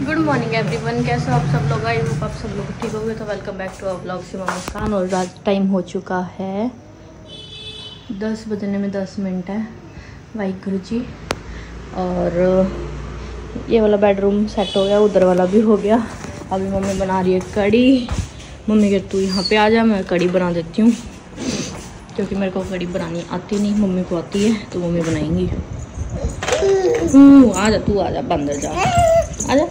Good morning everyone कैसे हो आप सब लोग? आई होप आप सब लोग ठीक होंगे। तो welcome back to our vlog Sima Muskan और रात टाइम हो चुका है। दस बजने में दस मिनट है, वाहिगुरु जी। और, ये वाला बेडरूम सेट हो गया, उधर वाला भी हो गया। अभी मम्मी बना रही है कड़ी मम्मी कह तू यहाँ पे आ जा, मैं कड़ी बना देती हूँ। क्योंकि मेरे को कड़ी बनानी आती नहीं, मम्मी को आती है तो मम्मी बनाएँगी। आ जा, तू आ जा बंदर जा। आ जा।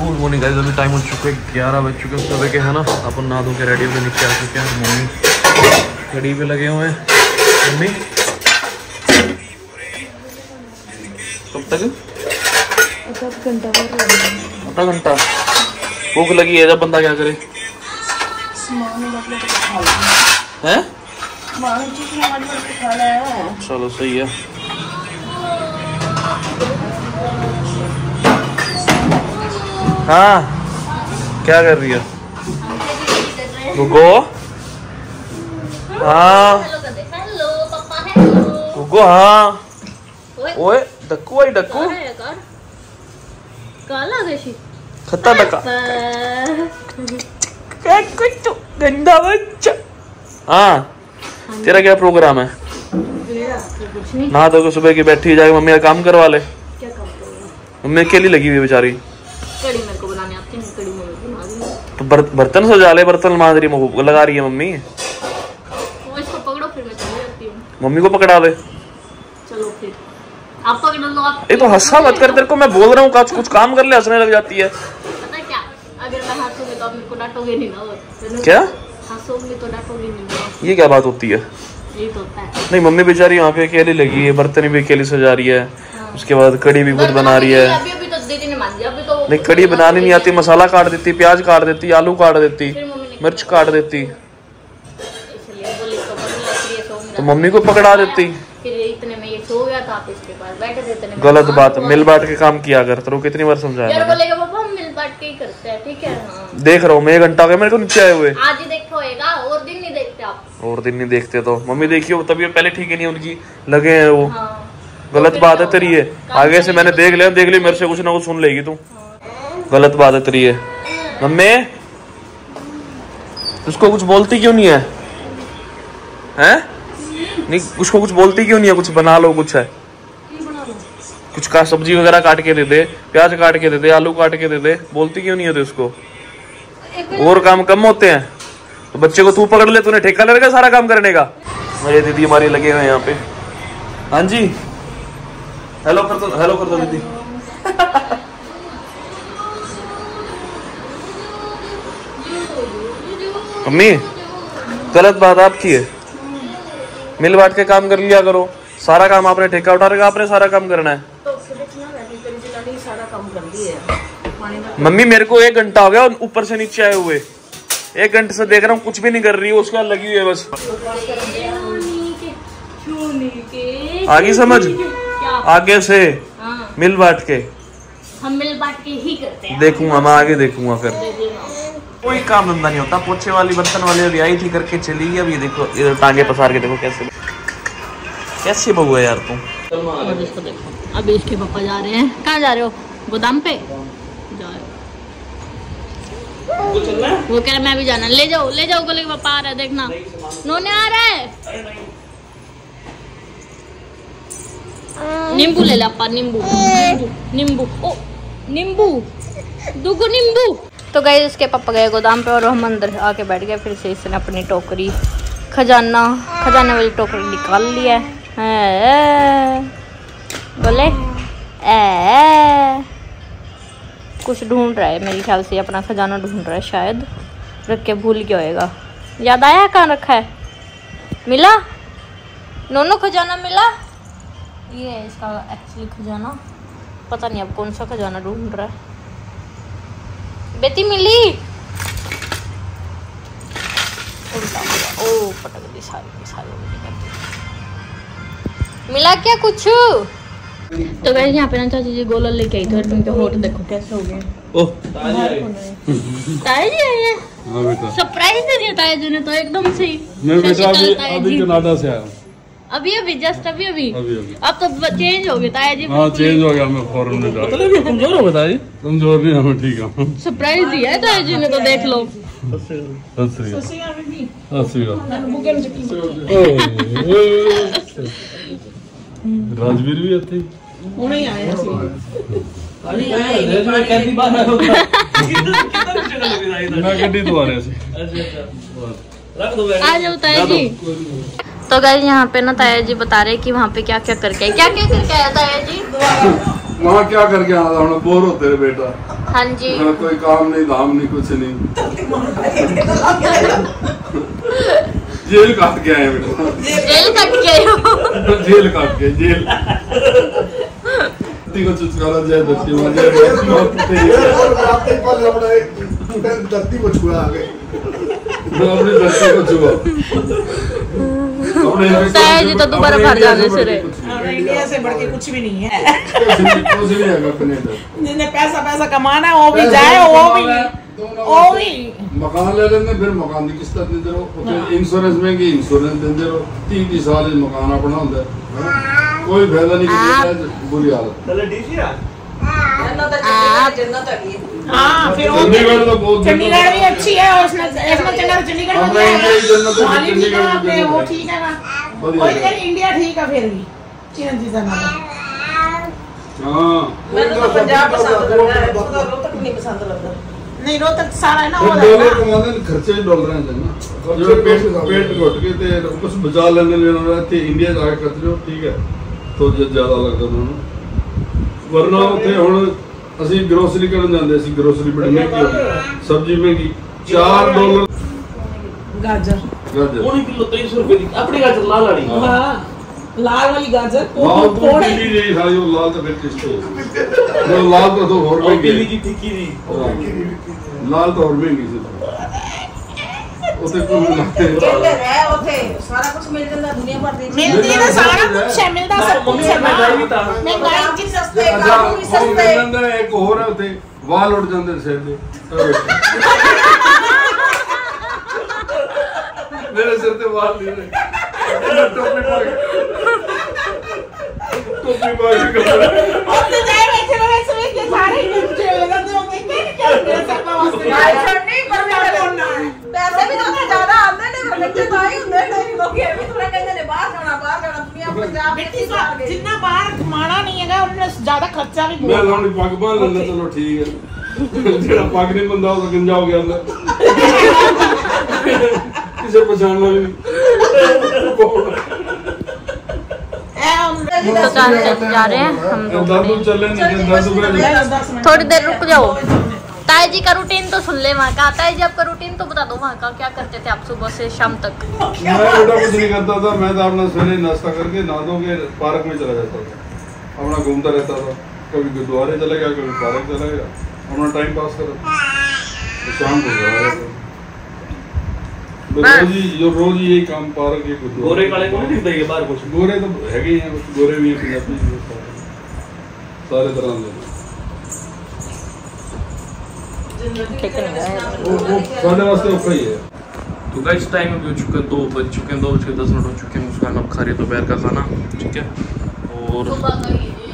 गुड मॉर्निंग गाइस अभी टाइम हो चुका है ग्यारह बज चुके हैं सुबह के है ना? अपन नहा धो के रेडी होकर नीचे आ चुके हैं। मम्मी घड़ी पे लगे हुए हैं। मम्मी? कब तक आधा घंटा। भूख लगी है जब बंदा क्या करे? हैं। चलो सही है। हाँ। क्या कर रही है? गुगो? हाँ। गुगो हाँ। ओए। डक्कू आई डक्कू। खत्ता डका कुछ गंदा बच्चा हाँ। तेरा क्या प्रोग्राम है? नहीं धो के सुबह की बैठी जाके मम्मी का काम करवा ले। क्या काम मम्मी अकेली लगी हुई है बेचारी कड़ी मेरे को बनानी आती है कड़ी मम्मी बना दूँगी तो बर, बर्तन सजा ले बर्तन मांज रही है, लगा रही है मम्मी। वो इसको पकड़ो फिर मैं चली जाती हूँ। मम्मी को पकड़ा दे। चलो फिर। आप पकड़ लो आप ये तो हंसा मत कर तेरे को मैं बोल रहा हूँ कुछ कुछ काम कर ले हंसने लग जाती है। पता क्या? अगर मैं हंसूँगी तो आप मेरे को डांटोगे नहीं ना क्या? हंसूँगी तो डांटोगे नहीं ये क्या बात होती है? तो है। नहीं मम्मी बेचारी यहाँ पे अकेली लगी है बर्तन भी अकेली सजा रही है उसके बाद कड़ी भी खुद बना रही है। तो तो नहीं कड़ी बनानी नहीं आती मसाला काट देती प्याज काट देती आलू काट देती मिर्च काट देती। तो मम्मी तो मम्मी को पकड़ा देती। ये गलत हाँ, बात मिल बांट के काम किया कर तेरे कितनी बार समझाया यार बोलेगा पापा मिल बांट के करते हैं ठीक देख रहा हूँ मैं एक घंटा हो गया मेरे को नीचे आए हुए। आज ही देखो होएगा और दिन नहीं देखते आप। और दिन नहीं देखते तो। मम्मी देखियो तबीयत पहले ठीक है नहीं उनकी लगे हैं वो। हाँ। गलत बात है तेरी है आगे से मैंने देख लिया देख लिया मेरे से कुछ ना कुछ सुन लेगी तू। गलत बात है तेरी मम्मी, उसको कुछ बोलती क्यों नहीं है? हैं? नहीं, उसको कुछ बोलती क्यों नहीं है? कुछ बना लो, कुछ है। कुछ का सब्ज़ी वगैरह काट के दे दे, प्याज काट के दे दे, आलू काट के दे दे, बोलती क्यों नहीं है तो उसको? और काम कम होते हैं। तो बच्चे को तू पकड़ ले, तूने ठेका ले रखा सारा काम करने का? मेरे दीदी, हमारे लगे हुए यहाँ पे। हाँ जी। हेलो कर दो हेलो कर दो दीदी। अम्मी गलत बात आपकी है। मिल बांट के काम कर लिया करो। सारा काम आपने ठेका उठा रखा आपने सारा काम करना है। तो में मम्मी मेरे को एक घंटा हो गया ऊपर से नीचे आए हुए। एक घंटे से देख रहा हूँ कुछ भी नहीं कर रही है उसके लगी हुई है बस। आगे समझ? आगे से। हाँ। मिल बांट के। हम मिल बांट के ही करते हैं। देखूँगा मैं आगे देखूँगा फिर। कोई काम धंधा नहीं होता। पोछे वाली बर्तन वाली अभी आई थी करके चली गई। अब ये देखो इधर टांगे पसार के देखो कैसे। कैसे बहू है यार तुम और इसको देखो अभी इसके पापा जा रहे हैं। कहाँ जा रहे हो? गोदाम पे? जा रहे हो। वो कह रहा मैं भी जाना ले जाओ ले जाओ बोले पापा आ रहा है देखना। नोने आ रहा है? नींबू ले ला पा नींबू नींबू। ओ नींबू। दुगो नींबू। तो गए इसके पापा गए गोदाम पे और हम अंदर आके बैठ गए। फिर से इसने अपनी टोकरी, खजाना, खजाने वाली टोकरी निकाल लिया है। बोले? ए कुछ ढूंढ रहा है, मेरे ख्याल से अपना खजाना ढूंढ रहा है शायद। रख के भूल गया होएगा। याद आया कहाँ रखा है? मिला? नोनो खजाना मिला? ये है इसका एक्चुअली खजाना। पता नहीं अब कौन सा खजाना ढूंढ रहा है। बेटी मिली? उल्टा हुआ ओ पटक दी सारी की सारी मिला क्या कुछ? तो गैस यहाँ पे ना चाची जी गोला लेके आई थी और इनके होठ देखो कैसे हो गए। ओह ताया जी आए हैं हाँ बेटा। सरप्राइज़ दे दिया ताया जी ने तो एकदम से मैं बेटा अभी अभी कनाडा से आया हूँ। अभी अभी जस्ट अभी अभी अभी अभी अब तो चेंज हो गया ताया जी हाँ चेंज हो गया मैं फौरन में जा पतले भी कमजोर हो गया कमजोर नहीं हमें ठीक है सरप्राइज दिया है ताया जी ने तो देख लो सत श्री अकाल सत श्री अकाल राजवीर भी ਇੱਥੇ ਹੁਣੇ ਹੀ ਆਏ ਸੀ ਮੈਂ ਗੱਡੀ ਤੋਂ ਆ ਰਿਹਾ ਸੀ आ जाओ ताया जी तो गाइस यहाँ पे ना ताया जी बता रहे कि वहाँ पे क्या क्या करके क्या क्या करके आया ताया जी? वहाँ क्या करके आना था? बोर होते रहे बेटा। हाँ जी। हाँ, कोई काम नहीं धाम नहीं कुछ नहीं। जेल काट के आए बेटा। जेल कट के आए जेल काट के जेल। धरती को चुचकारा जय धरती माँ जय धरती माँ। पुते धरती को छुआ आ गए अपनी धरती को छुआ। जी तो दोबारा भर जाने से। हाँ, इंडिया से बढ़ के कुछ भी नहीं है। है जिन्हें पैसा पैसा कमाना है वो भी जाए वो भी वो भी। मकान ले लेंगे फिर मकान की किस्त देते रहो। फिर इंश्योरेंस में की इंश्योरेंस देते रहो। तीन तीन साल इस मकान अपना होता है। कोई फ़ायदा नहीं किसी बुरी हालत। हाँ फिर वो चंडीगढ़ तो बहुत चंडीगढ़ भी अच्छी है और इसमें इसमें चंडीगढ़ चंडीगढ़ में अपना क्या इंडिया ही जन्नत है, है वहाँ भी ठीक है वहाँ पे चंडीगढ़ वो भी ठीक है ना बढ़िया कोई है। नहीं इंडिया ठीक है फिर भी चिरंजीवी जाना हाँ ਮੈਨੂੰ ਤਾਂ ਪੰਜਾਬ ਪਸੰਦ ਲੱਗਦਾ ਉਹਦਾ ਰੋਤਕ ਨਹੀਂ ਪਸੰਦ ਲੱਗਦਾ नहीं रोहतक सारा है ना फिर वो डॉलर है ना। कमाते हैं खर्चे ही डॉलर हैं ना खर्चे जो पेट डॉलर हैं। पेट घुट के ते कुछ बचा लेने लेना रहा थे इंडिया जाके करते हो ठीक है तो ਜੇ ਜ਼ਿਆਦਾ ਲੱਗਦਾ ਉਹਨਾਂ ਨੂੰ ਵਰਨਾ ਉੱਥੇ ਹੁਣ ਅਸੀਂ ਗਰੋਸਰੀ ਕਰਨ ਜਾਂਦੇ ਸੀ ਗਰੋਸਰੀ ਬੜੀ ਮਹਿੰਗੀ ਹੋ ਗਈ ਸਬਜ਼ੀ ਮਹਿੰਗੀ 4 ਡਾਲਰ ਗਾਜਰ ਗਾਜਰ 1 ਕਿਲੋ 300 ਰੁਪਏ ਦੀ ਆਪਣੀ ਗਾਜਰ ਲਾਲ ਵਾਲੀ ਹਾਂ ਲਾਲ ਵਾਲੀ ਗਾਜਰ ਉਹ ਥੋੜੀ ਜਿਹੀ ਜੀ ਸਾਰੀ ਉਹ ਲਾਲ ਤਾਂ ਫਿਰ ਟੇਸਟ ਉਹ ਲਾਲ ਤਾਂ ਹੋਰ ਮਹਿੰਗੀ ਪੀਲੀ ਜੀ ਟਿੱਕੀ ਜੀ ਲਾਲ ਤਾਂ ਹੋਰ ਮਹਿੰਗੀ ਸੀ ਉਥੇ ਕੋਈ ਮਿਲਦਾ ਹੈ ਉਥੇ ਸਾਰਾ ਕੁਝ ਮਿਲ ਜਾਂਦਾ ਦੁਨੀਆ ਭਰ ਦੇ ਮਿਲਦੀ ਹੈ ਸਾਰਾ ਕੁਝ ਹੈ ਮਿਲਦਾ ਸਭ ਕੁਝ ਹੈ ਮਹਿੰਗਾਈ ਜੀ ਸਸਤੇ ਕਾਨੂੰਨੀ ਸਸਤੇ ਅੰਦਰ ਇੱਕ ਹੋਰ ਹੈ ਉੱਥੇ ਵਾਲ ਉੱਡ ਜਾਂਦੇ ਸਿਰ ਦੇ ਮੇਰੇ ਸਿਰ ਤੇ ਵਾਲ ਨਹੀਂ ਨੇ ਟੋਪੀ ਪਾ ਕੇ ਟੋਪੀ ਪਾ ਕੇ ਉੱਥੇ ਜਾਏ ਬੈਠੇ ਰਹੇ ਸਵੇਰ ਦੇ ਸਾਰੇ ਗੁੰਝੇ ਲੱਗਦੇ ਪੈਸੇ ਵੀ ਤਾਂ ਉੱਥੇ ਜ਼ਿਆਦਾ ਆਉਂਦੇ ਨੇ ਪਰ ਬੱਚੇ ਤਾਂ ਹੀ ਹੁੰਦੇ ਨੇ ਲੋਕੀ ਇਹ ਵੀ ਥੋੜਾ ਕਹਿੰਦੇ ਨੇ ਬਾਹਰ ਜਾਣਾ ਬਾਹਰ ਜਾਣਾ ਦੁਨੀਆ ਪੰਜਾਬ ਵਿੱਚ बेटी ਹੀ ਜਾ ਕੇ जितना बाहर कमाना नहीं है उन्होंने ज्यादा खर्चा भी ਮੈਂ बहुत ਲਾਉਣੀ ਪੱਗ ਬਾਹ ਲੈਂਦਾ ਚਲੋ ਠੀਕ ਹੈ ਜਿਹੜਾ ਪੱਗ ਨਹੀਂ ਬੰਦਾ ਉਹ ਤਾਂ ਗੰਜਾ ਹੋ ਗਿਆ ਅੰਦਰ ਕਿਸੇ ਪਛਾਣਨਾ ਵੀ ਨਹੀਂ ਕੌਣ ਹੈ? है हम दुकान से जा रहे हैं हम लोग ਦਾਦੂ ਚੱਲੇ ਨੇ ਦਸ ਰੁਪਏ दस मिनट थोड़ी देर रुक जाओ ताया जी का रूटीन तो सुन ले वहाँ का ताया जी आपका रूटीन तो बता दो वहाँ का क्या करते थे आप सुबह से शाम तक? मैं बेटा कुछ नहीं करता था मैं तो अपना सवेरे नाश्ता करके धो के पार्क में चला जाता था। अपना घूमता रहता था। कभी गुरुद्वारे चला गया कभी पार्क चला गया। अपना टाइम पास करा। तो शाम को आ जाता रोज ही जो रोज यही काम पार्क ये गुरुद्वारे। गोरे काले को नहीं दिखता ये बाहर कुछ? गोरे तो है ही हैं कुछ गोरे भी हैं पंजाबी सारे तरह के। तो गाइस टाइम अभी हो चुका दो, बज चुके हैं दो बज के दस मिनट हो चुके हैं मुस्कान अब खा रही दोपहर का खाना, ठीक है? और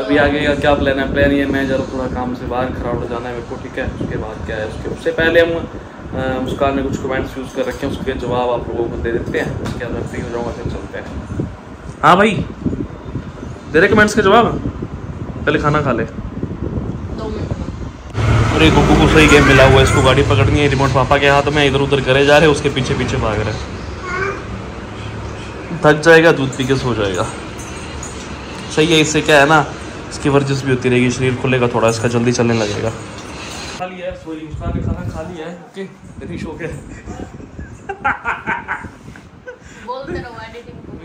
अभी आगे का क्या प्लान है? प्लान ये मैं जरा थोड़ा काम से बाहर, खराब हो जाना है मेरे को, ठीक है? उसके बाद क्या है, उसके उससे पहले हम मुस्कान ने कुछ कमेंट्स यूज़ कर रखे हैं, उसके जवाब आप लोगों को दे देते हैं, उसके बाद फ्री हो जाऊँगा, फिर चलते हैं। हाँ भाई, दे रहे कमेंट्स के जवाब? पहले खाना खा ले। अरे कुकू को सही गेम मिला हुआ है इसको गाड़ी पकड़नी है रिमोट पापा के हाथ में इधर उधर करे जा रहे हैं उसके पीछे पीछे भाग रहे थक जाएगा दूध पी के सो जाएगा। सही है इससे क्या है ना इसकी वर्जिश भी होती रहेगी शरीर खुलेगा थोड़ा इसका जल्दी चलने लगेगा। खा लिया है सॉरी मुस्कान ने खाना खा लिया है ओके फिनिश हो गया।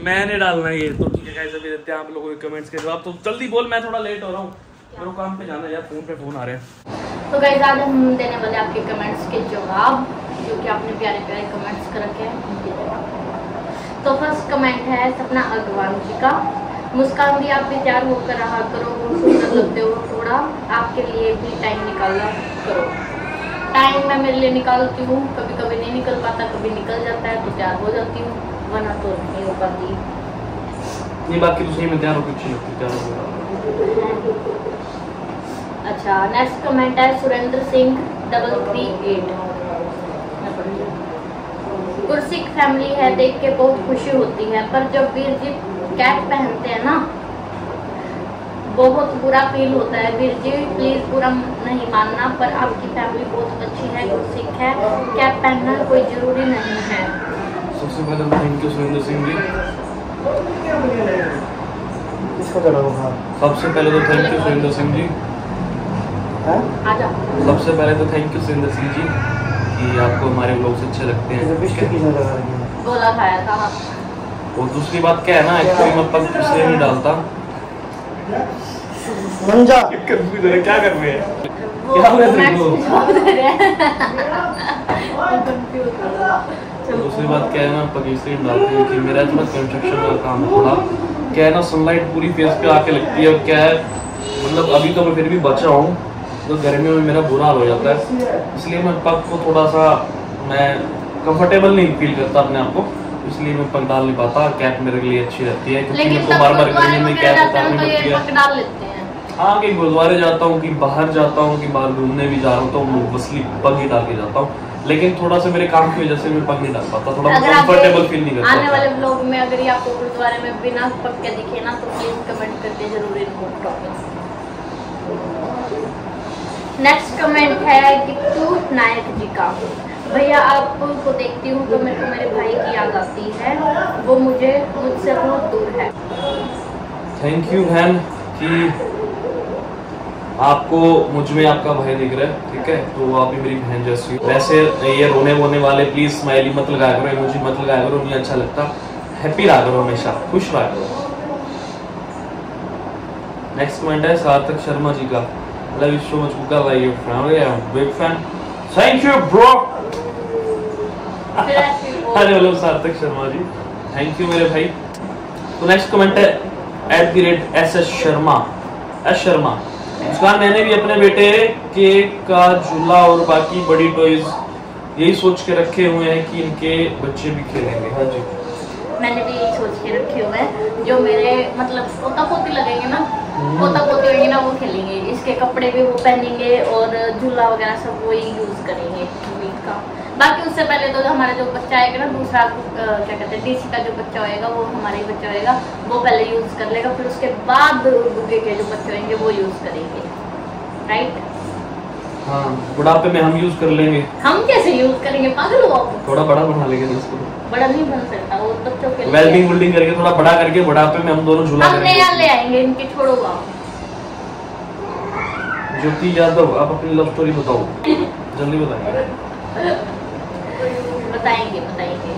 मैंने डालना है ये तो ठीक है गाइस अभी देते हैं आप लोगों के कमेंट्स के जवाब। तो जल्दी बोल मैं थोड़ा लेट हो रहा हूँ। मेरे काम पे जाना है यार फ़ोन पे फ़ोन आ रहे हैं। तो गाइज़ आज हम देने वाले आपके कमेंट्स के जवाब जो कि आपने प्यारे प्यारे कमेंट्स कर रखे हैं उनके जवाब तो फ़र्स्ट कमेंट है सपना अगवान जी का। मुस्कान भी आप भी तैयार होकर रहा करो वो सुंदर लगते हो थोड़ा आपके लिए भी टाइम निकालना करो। टाइम मैं मेरे लिए निकालती हूँ कभी कभी नहीं निकल पाता कभी निकल जाता है तो तैयार हो जाती हूँ वरना तो नहीं हो पाती। नहीं बाकी तो सही में ध्यान रखो अच्छी लगती है। अच्छा नेक्स्ट कमेंट है Surendra Singh double three eight Gursikh family है देख के बहुत खुशी होती है पर जब वीर जी कैप पहनते हैं ना बहुत बुरा फील होता है। वीर जी प्लीज़ बुरा नहीं मानना पर आपकी फैमिली बहुत अच्छी है गुरसिख है। कैप पहनना कोई ज़रूरी नहीं है। सबसे पहले थैंक यू सुरेंद्र सिंह जी। सबसे पहले तो थैंक यू सुरेंद्र सिंह जी। सबसे पहले तो थैंक यू सुरेंद्र सिंह जी कि आपको हमारे ब्लॉग्स अच्छे लगते हैं। बिस्किट किसने लगा रखी है। गोला खाया था। और दूसरी बात क्या है ना एक्चुअली मैं पग इसलिए नहीं डालता। है क्या कर रहे हैं? क्या हो रहा है? हैं हो। तो दूसरी बात क्या है ना पग इसलिए नहीं डालते हैं कि मेरा थोड़ा कंस्ट्रक्शन का काम है थोड़ा क्या है ना सनलाइट पूरी फेस पे आके लगती है और क्या है मतलब अभी तो मैं फिर भी बचा हूँ। तो गर्मियों में मेरा बुरा हाल हो जाता है। इसलिए मैं पग को थोड़ा सा मैं कंफर्टेबल नहीं फील करता अपने आप को। इसलिए मैं पग डाल नहीं पाता कैप मेरे लिए अच्छी रहती है क्योंकि मेरे को बार बार गर्मी में कैप उतारनी तो पड़ती है। पक डाल लेते हैं। हाँ कि गुरुद्वारे जाता हूँ कि बाहर जाता हूँ कि बाहर घूमने भी जा रहा हूँ तो मैं बसली पग ही डाल के जाता हूँ। लेकिन थोड़ा सा मेरे काम की वजह से मैं पग नहीं डाल पाता थोड़ा कंफर्टेबल फील नहीं करता आने वाले ब्लॉग में अगर ये आपको गुरुद्वारे में बिना पक के दिखे ना तो प्लीज़ कमेंट करके ज़रूर इनको टॉपिक नेक्स्ट कमेंट है गिट्टू नायक जी का। भैया, आपको देखती हूँ तो मेरे को मेरे भाई की याद आती है। वो मुझे, मुझसे बहुत दूर है। थैंक यू बहन कि आपको, मुझमें आपका भाई दिख रहा है, ठीक है? तो आप भी मेरी बहन जैसी हो। वैसे, ये रोने वोने वाले प्लीज़ स्माइली मत लगाया करो मुझे मत लगाया करो, नहीं अच्छा लगता। हैप्पी रहा करो हमेशा, खुश रहा करो। नेक्स्ट कमेंट है सार्थक शर्मा जी का। सो मच बुका like your friend I am big fan thank you bro फिर ऐसे अरे मतलब सार्थक शर्मा जी थैंक यू मेरे भाई. तो नेक्स्ट कमेंट है. At the rate S S Sharma S Sharma Muskan मैंने भी अपने बेटे केक का झूला और बाकी बड़ी टॉयज यही सोच के रखे हुए हैं कि इनके बच्चे भी खेलेंगे। हाँ जी। मैंने भी यही सोच के रखे हुए हैं। जो मेरे मतलब पोता पोती लगेंगे ना पोता पोती होंगे ना वो खेलेंगे। इसके कपड़े भी वो पहनेंगे और झूला वगैरह सब वो ही यूज़ करेंगे का। बाकी उससे पहले तो हमारा जो बच्चा आएगा ना, दूसरा क्या कहते हैं डीसी का जो बच्चा होएगा, वो हमारा ही बच्चा होएगा, वो पहले यूज़ कर लेगा, फिर उसके बाद गुगे के जो बच्चे होंगे वो यूज़ करेंगे। राइट हाँ बुढ़ापे में हम यूज़ कर लेंगे। हम कैसे यूज़ करेंगे? पागल हो आप थोड़ा बड़ा बना लेंगे ना इसको बड़ा नहीं बन सकता वो बच्चों के वेल्डिंग वेल्डिंग करके थोड़ा बड़ा करके बुढ़ापे में हम दोनों झूला हम नया ले आएँगे इनके छोड़ो आप। ज्योति यादव आप अपनी लव स्टोरी बताओ। जल्दी बताइए। बताएँगे बताएँगे।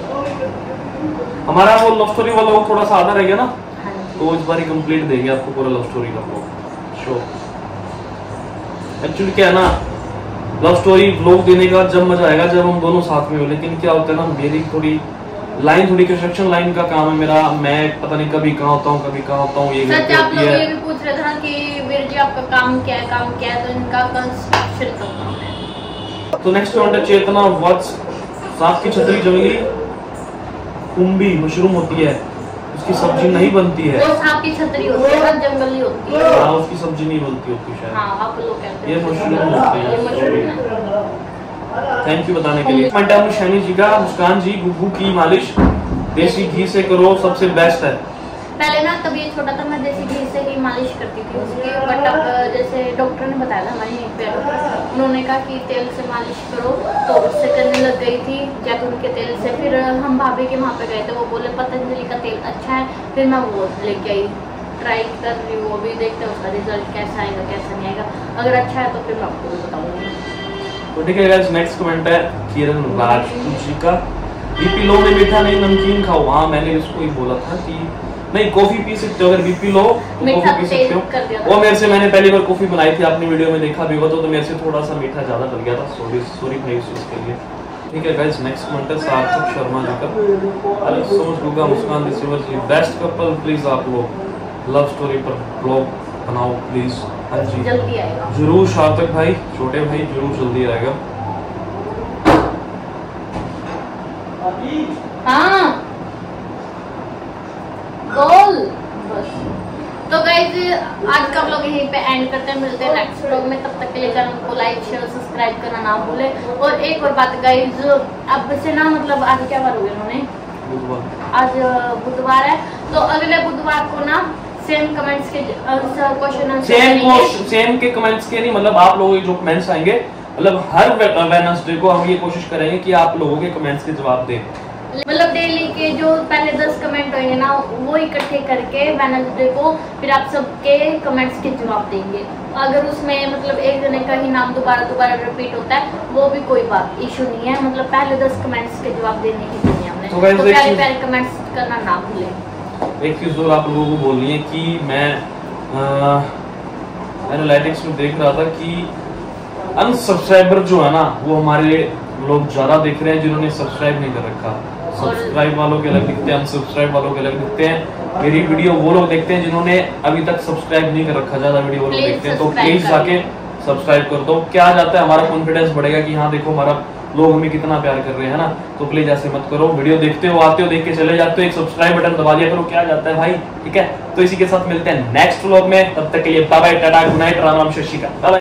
हमारा वो लव स्टोरी वाला वो थोड़ा सा आधा रह गया ना हाँ तो इस बार ही कंप्लीट देंगे आपको पूरा लव स्टोरी का। ब्लॉग शो एक्चुअली क्या है ना लव स्टोरी ब्लॉग देने का जब मज़ा आएगा जब हम दोनों साथ में हो। लेकिन क्या होता है ना मेरी थोड़ी लाइन थोड़ी कंस्ट्रक्शन लाइन का काम है मेरा। मैं पता नहीं कभी कहाँ होता हूँ कभी कहाँ होता हूँ ये सच आप लोग ये भी पूछ रहे थे कि वीर जी आपका काम क्या है काम क्या है तो इनका कंस्ट्रक्शन का काम है। तो नेक्स्ट है चेतना वत्स सांप की छतरी जंगली कुंभी मशरूम होती है। उसकी सब्ज़ी नहीं बनती है। वो सांप की छतरी होती है जंगली होती है। हाँ उसकी सब्ज़ी नहीं बनती होती शायद। हाँ आप लोग कहते ये मशरूम होती है। थैंक यू बताने के लिए। मैडम शैनी जी का मुस्कान जी गुगू की मालिश। देसी घी से करो सबसे बेस्ट है। पहले ना तब ये छोटा था, मैं देसी घी से ही मालिश करती थी उसकी बट अब जैसे डॉक्टर ने बताया था हमारे यहीं पे, उन्होंने कहा कि तेल से मालिश करो तो उससे करने लग गई थी जैतून के तेल से। फिर हम भाभी के वहाँ पे गए थे, वो बोले, पतंजलि का तेल अच्छा है। फिर मैं वो लेके आई ट्राई कर रही वो भी देखते हैं उसका रिज़ल्ट कैसा आएगा, कैसा नहीं आएगा। अगर अच्छा है तो फिर मैं आपको बताऊँगी। तो ठीक है गाइस नेक्स्ट कमेंट है किरण राजपूत जी का। बीपी लो में मीठा नहीं, नमकीन खाओ। हाँ मैंने इसको ही बोला था कि नहीं कॉफ़ी पी सकते हो अगर बीपी लो तो कॉफ़ी पी सकते हो। वो मेरे से मैंने पहली बार कॉफ़ी बनाई थी आपने वीडियो में देखा भी होगा तो, तो मेरे से थोड़ा सा मीठा ज़्यादा डल गया था। सॉरी सॉरी भाई उस चीज़ के लिए। ठीक है गाइस नेक्स्ट कमेंट है सार्थक शर्मा जी का। अरे सो मच गुगा मुस्कान दिस जी बेस्ट कपल प्लीज़ आप लोग। लव स्टोरी पर ब्लॉग बनाओ प्लीज़ हाँ जी। जल्दी आएगा। ज़रूर सार्थक भाई छोटे भाई ज़रूर जल्दी आएगा। हाँ बोल तो गाइज़ आज का ब्लॉग यहीं पे एंड करते हैं। मिलते हैं नेक्स्ट ब्लॉग में। तब तक के लिए चैनल को लाइक शेयर सब्सक्राइब करना ना भूले। और एक और बात गाइज़ अब से ना मतलब आज क्या बार हो गया उन्होंने? आज बुधवार है। तो अगले बुधवार को ना सेम कमेंट्स के क्वेश्चन सेम को सेम के कमेंट्स के नहीं मतलब आप लोगों के जो कमेंट्स आएँगे मतलब हर वेनसडे को हम ये कोशिश करेंगे कि आप लोगों के कमेंट्स के जवाब दें। मतलब डेली के जो पहले दस कमेंट होंगे ना वो इकट्ठे करके वेनसडे को फिर आप सबके कमेंट्स के जवाब देंगे। अगर उसमें मतलब एक जने का ही नाम दोबारा दोबारा रिपीट होता है वो भी कोई बात इशू नहीं है। मतलब पहले दस कमेंट्स के जवाब देने की देनी है हमने तो तो प्यारे प्यारे कमेंट्स करना ना भूलें एक चीज़ और आप लोगों को बोलनी है कि मैं एनालिटिक्स में देख रहा था कि अनसब्सक्राइबर जो है ना वो हमारे लोग ज़्यादा देख रहे हैं जिन्होंने सब्सक्राइब नहीं कर रखा। सब्सक्राइब वालों के अलग दिखते हैं अनसब्सक्राइब वालों के अलग दिखते हैं। मेरी वीडियो वो लोग देखते हैं जिन्होंने अभी तक सब्सक्राइब नहीं कर रखा ज़्यादा वीडियो वो लोग देखते हैं। तो प्लीज़ जाके सब्सक्राइब कर। दो क्या जाता है हमारा कॉन्फिडेंस बढ़ेगा कि हाँ देखो हमारा लोग हमें कितना प्यार कर रहे हैं ना? तो प्लीज़ ऐसे मत करो। वीडियो देखते हो आते हो देख के चले जाते हो एक सब्सक्राइब बटन दबा दिया करो क्या जाता है भाई? ठीक है? तो इसी के साथ मिलते हैं नेक्स्ट व्लॉग में। तब तक के लिए bye bye Tata good night Ram Ram Shashi का। बाय